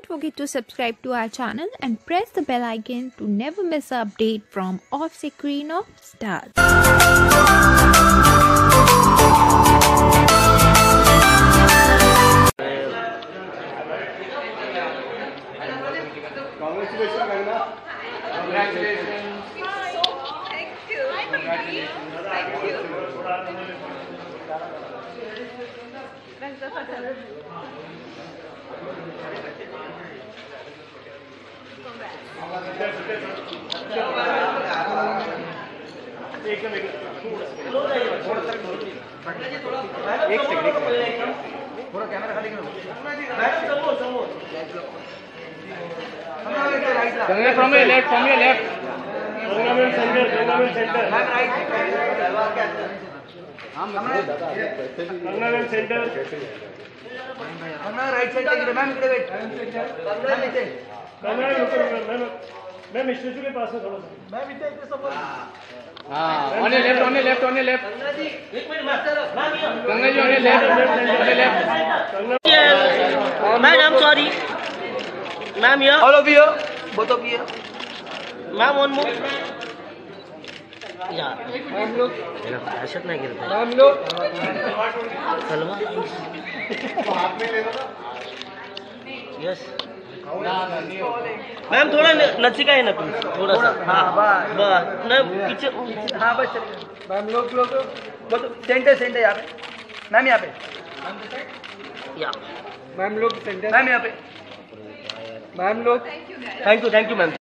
Don't forget to subscribe to our channel and press the bell icon to never miss an update from Off Screen of Stars. Thank you. एक second थोड़ा camera खाली करो। From your left, from your left. Tournament centre tournament centre tournament centre right side इकडे ma'am इकडे wait ma'am इथे camera ma'am ma'am statue के पास है थोड़ा सा मॅम इथे इथे समोर Ah, on your left, on your left, on your left. एक minute ma'am on your left, on your left. Ma'am, I'm sorry. Ma'am, here. All of you both of you Ma'am, one more. Yeah. Ma'am, look. अशात नाही गेलं ma'am लोक सलवा yes ma'am थोड़ा नचिका है ना please थोड़ा सा। हाँ, बस. बस पीछे हाँ बस मैम लोग लोग बोथ सेंटर सेंटर यहाँ पे। मैम यहाँ पे। मैम लोग सेंटर। मैम यहाँ पे। मैम लोग thank you thank you ma'am.